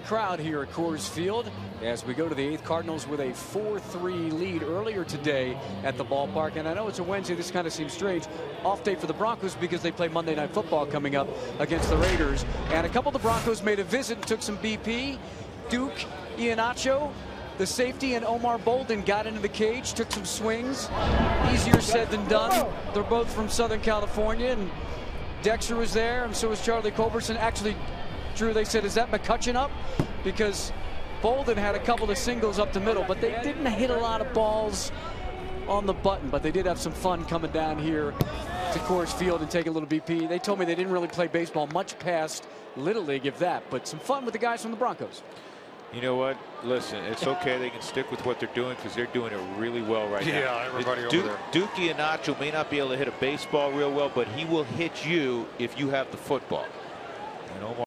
crowd here at Coors Field as we go to the eighth Cardinals with a 4-3 lead earlier today at the ballpark. And I know it's a Wednesday. This kind of seems strange. Off day for the Broncos because they play Monday Night Football coming up against the Raiders. And a couple of the Broncos made a visit and took some BP Duke Ihenacho the safety and Omar Bolden got into the cage took some swings. Easier said than done. They're both from Southern California and Dexter was there and so was Charlie Culberson. Actually Drew, they said, is that McCutchen up? Because Bolden had a couple of singles up the middle, but they didn't hit a lot of balls on the button, but they did have some fun coming down here to Coors Field and take a little BP. They told me they didn't really play baseball much past Little League, if that, but some fun with the guys from the Broncos. You know what? Listen, it's okay. They can stick with what they're doing because they're doing it really well right yeah, now. Yeah, everybody Duke, over there. Duke Ihenacho may not be able to hit a baseball real well, but he will hit you if you have the football. And Omar